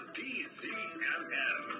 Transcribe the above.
Santísimo